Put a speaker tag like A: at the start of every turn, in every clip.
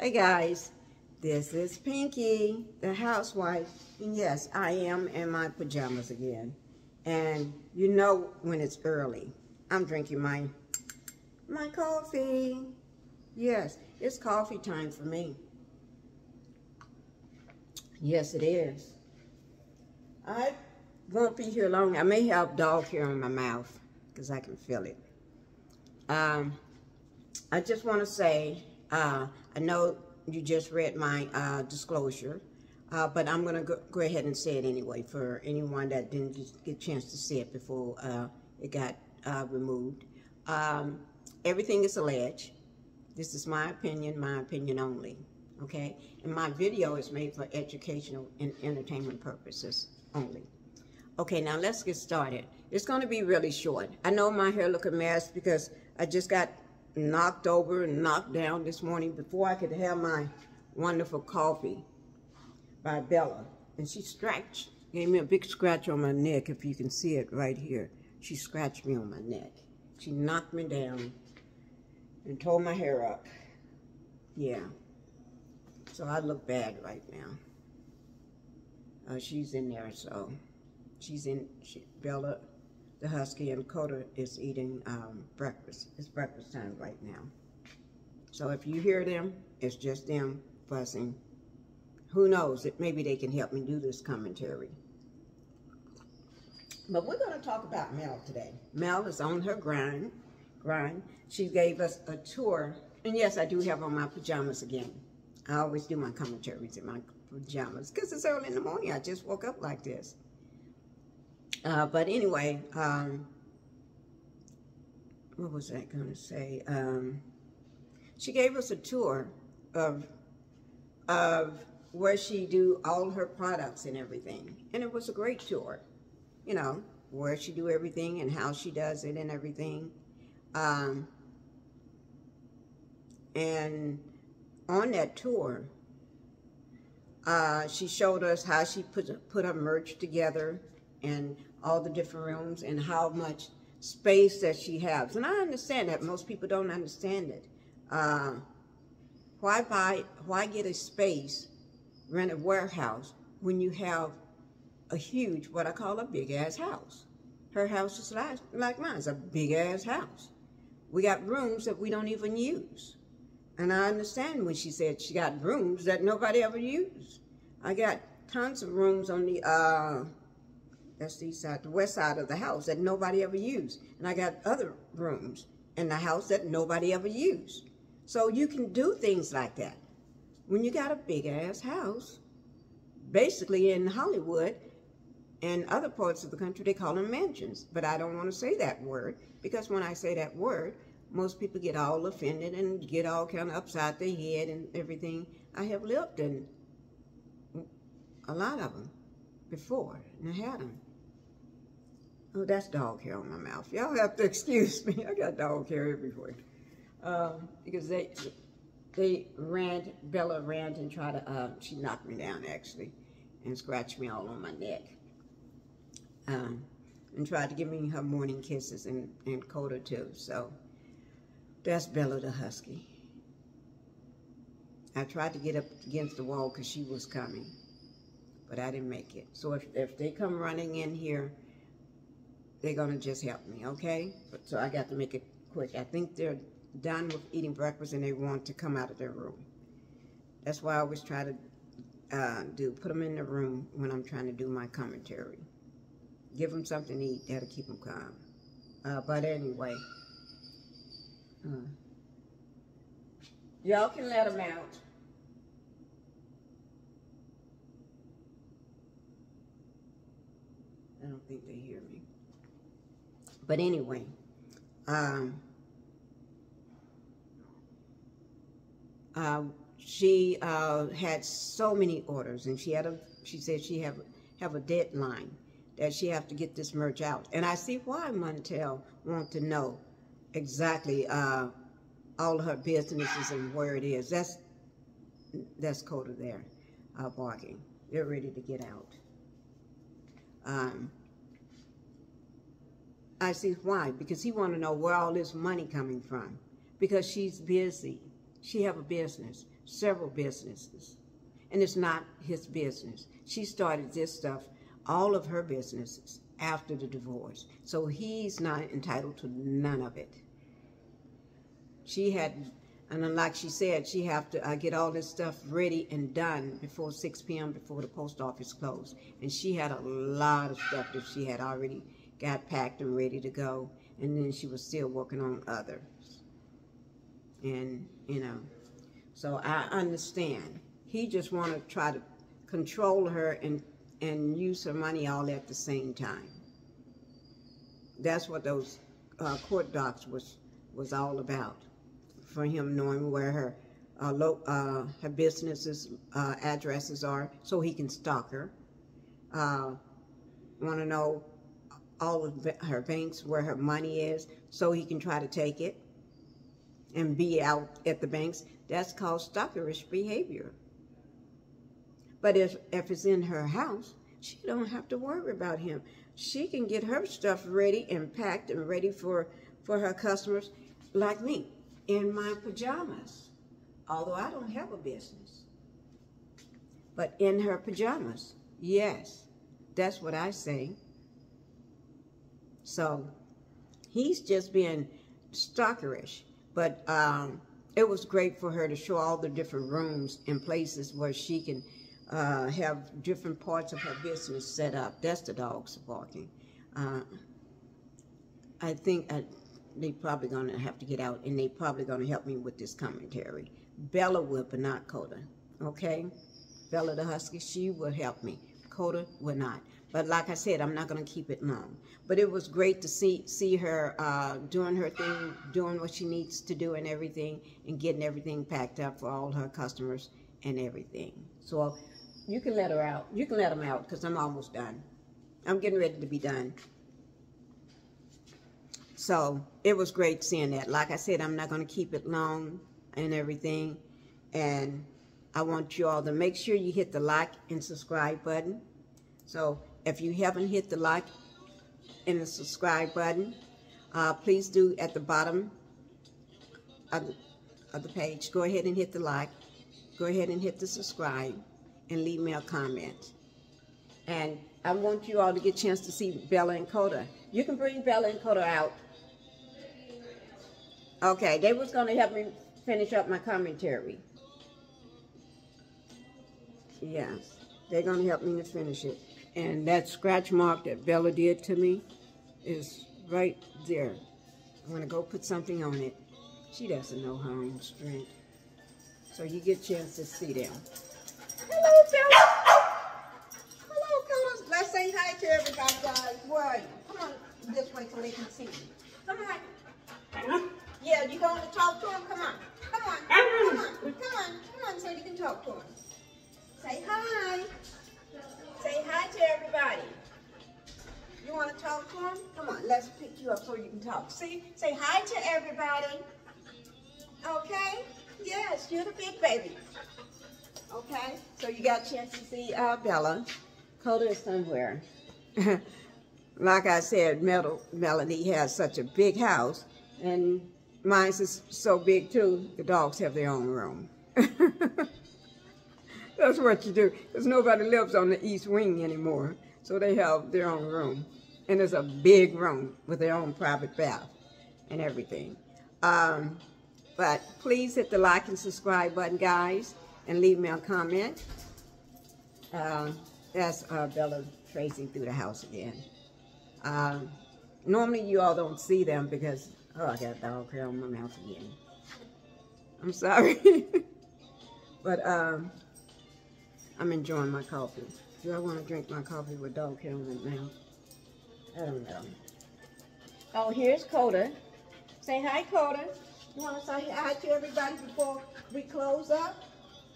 A: Hey guys, this is Pinkie, the housewife. And yes, I am in my pajamas again. And you know when it's early. I'm drinking my my coffee. Yes, it's coffee time for me. Yes, it is. I won't be here long. I may have dog hair on my mouth because I can feel it. Um, I just want to say uh, I know you just read my uh, disclosure, uh, but I'm going to go, ahead and say it anyway for anyone that didn't get a chance to see it before uh, it got uh, removed. Um, everything is alleged. This is my opinion, my opinion only, okay? And my video is made for educational and entertainment purposes only. Okay, now let's get started. It's going to be really short. I know my hair look a mess because I just got knocked over and knocked down this morning before I could have my wonderful coffee by Bella. And she scratched, gave me a big scratch on my neck, if you can see it right here. She scratched me on my neck. She knocked me down and tore my hair up. Yeah. So I look bad right now. Uh, she's in there, so she's in, she, Bella the husky and Coda is eating um, breakfast. It's breakfast time right now. So if you hear them, it's just them fussing. Who knows? It, maybe they can help me do this commentary. But we're going to talk about Mel today. Mel is on her grind. grind. She gave us a tour. And yes, I do have on my pajamas again. I always do my commentaries in my pajamas because it's early in the morning. I just woke up like this. Uh, but anyway, um, what was I going to say? Um, she gave us a tour of of where she do all her products and everything, and it was a great tour. You know where she do everything and how she does it and everything. Um, and on that tour, uh, she showed us how she put put her merch together and all the different rooms and how much space that she has. And I understand that. Most people don't understand it. Uh, why buy, why get a space, rent a warehouse, when you have a huge, what I call a big-ass house? Her house is like, like mine. It's a big-ass house. We got rooms that we don't even use. And I understand when she said she got rooms that nobody ever used. I got tons of rooms on the uh, that's the east side, the west side of the house that nobody ever used. And I got other rooms in the house that nobody ever used. So you can do things like that. When you got a big ass house, basically in Hollywood and other parts of the country, they call them mansions. But I don't want to say that word because when I say that word, most people get all offended and get all kind of upside their head and everything. I have lived in a lot of them before and I had them. Oh, that's dog hair on my mouth. Y'all have to excuse me. I got dog hair everywhere. Um, because they they ran, Bella ran and tried to, uh, she knocked me down actually and scratched me all on my neck. Um, and tried to give me her morning kisses and, and Coda too. So that's Bella the Husky. I tried to get up against the wall because she was coming, but I didn't make it. So if, if they come running in here, they're going to just help me, okay? So I got to make it quick. I think they're done with eating breakfast and they want to come out of their room. That's why I always try to uh, do, put them in the room when I'm trying to do my commentary. Give them something to eat. That'll keep them calm. Uh, but anyway, uh, y'all can let them out. I don't think they hear me. But anyway, um, uh, she uh, had so many orders, and she had a. She said she have have a deadline that she have to get this merch out, and I see why Martell want to know exactly uh, all her businesses and where it is. That's that's Coda there, uh, barking. They're ready to get out. Um, I see why, because he want to know where all this money coming from. Because she's busy. She have a business. several businesses. And it's not his business. She started this stuff, all of her businesses, after the divorce. So he's not entitled to none of it. She had, and like she said, she have to uh, get all this stuff ready and done before 6 p.m. before the post office closed. And she had a lot of stuff that she had already got packed and ready to go. And then she was still working on others. And, you know, so I understand. He just want to try to control her and, and use her money all at the same time. That's what those uh, court docs was, was all about for him knowing where her uh, uh, her businesses uh, addresses are, so he can stalk her. Uh, Want to know all of her banks where her money is, so he can try to take it and be out at the banks. That's called stalkerish behavior. But if if it's in her house, she don't have to worry about him. She can get her stuff ready and packed and ready for for her customers, like me in my pajamas, although I don't have a business. But in her pajamas, yes, that's what I say. So he's just being stalkerish, but um, it was great for her to show all the different rooms and places where she can uh, have different parts of her business set up. That's the dogs barking. Uh, I think I, they probably going to have to get out and they probably going to help me with this commentary. Bella will, but not Coda. Okay? Bella the Husky, she will help me. Coda will not. But like I said, I'm not going to keep it long. But it was great to see see her uh, doing her thing, doing what she needs to do and everything, and getting everything packed up for all her customers and everything. So you can let her out. You can let them out because I'm almost done. I'm getting ready to be done. So it was great seeing that. Like I said, I'm not going to keep it long and everything. And I want you all to make sure you hit the like and subscribe button. So if you haven't hit the like and the subscribe button, uh, please do at the bottom of the, of the page. Go ahead and hit the like. Go ahead and hit the subscribe and leave me a comment. And I want you all to get a chance to see Bella and Coda. You can bring Bella and Coda out Okay, they was going to help me finish up my commentary. Yes, they're going to help me to finish it. And that scratch mark that Bella did to me is right there. I'm going to go put something on it. She doesn't know her own strength. So you get a chance to see them. Hello, Bella. Hello, Bella. Let's say hi to everybody, guys. Where are you? Come on this way so they can see you. Come on. Yeah, you going to talk to him? Come on. Come on. Come on. Come on. Come on so you can talk to him. Say hi. Say hi to everybody. You want to talk to him? Come on, let's pick you up so you can talk. See? Say hi to everybody. Okay? Yes, you're the big baby. Okay? So you got a chance to see uh, Bella. Coda is somewhere. like I said, Mel Melanie has such a big house. And Mine's is so big too, the dogs have their own room. That's what you do. Because nobody lives on the east wing anymore. So they have their own room. And it's a big room with their own private bath and everything. Um, but please hit the like and subscribe button, guys, and leave me a comment. Uh, that's uh, Bella tracing through the house again. Um, normally you all don't see them because Oh, I got dog hair on my mouth again. I'm sorry. but um, I'm enjoying my coffee. Do I want to drink my coffee with dog hair on my mouth? I don't know. Oh, here's Coda. Say hi, Coda. You want to say hi to everybody before we close up?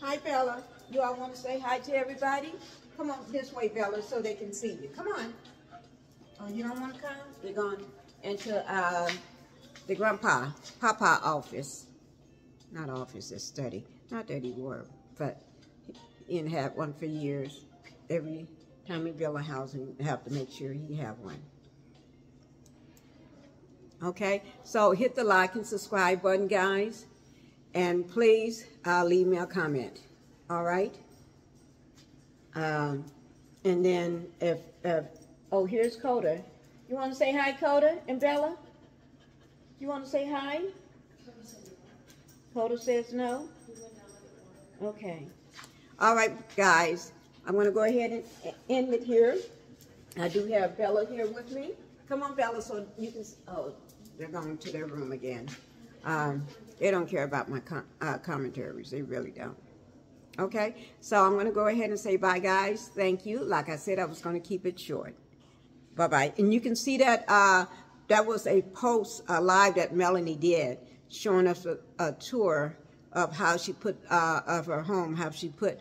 A: Hi, Bella. You all want to say hi to everybody? Come on this way, Bella, so they can see you. Come on. Oh, you don't want to come? They're going into uh, the grandpa, papa office, not office, a study. Not that he worked, but he had one for years. Every time he built a house, he have to make sure he have one. Okay, so hit the like and subscribe button, guys. And please uh, leave me a comment. All right? Um, and then if, if, oh, here's Coda. You want to say hi, Coda and Bella? You want to say hi? Coda says no? Okay. All right, guys. I'm going to go ahead and end it here. I do have Bella here with me. Come on, Bella, so you can. Oh, they're going to their room again. Um, they don't care about my com uh, commentaries. They really don't. Okay, so I'm going to go ahead and say bye, guys. Thank you. Like I said, I was going to keep it short. Bye-bye. And you can see that uh, that was a post uh, live that Melanie did showing us a, a tour of how she put, uh, of her home, how she put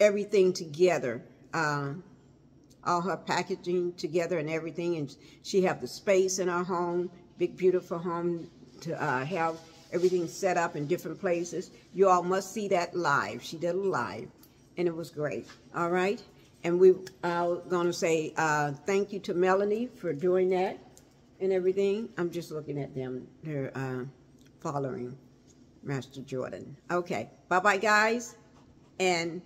A: everything together, uh, all her packaging together and everything. And she have the space in her home, big, beautiful home to uh, have everything set up in different places. You all must see that live. She did it live, and it was great. All right? And we are going to say uh, thank you to Melanie for doing that and everything. I'm just looking at them. They're uh, following Master Jordan. Okay. Bye-bye, guys. And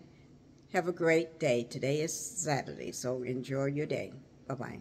A: have a great day. Today is Saturday, so enjoy your day. Bye-bye.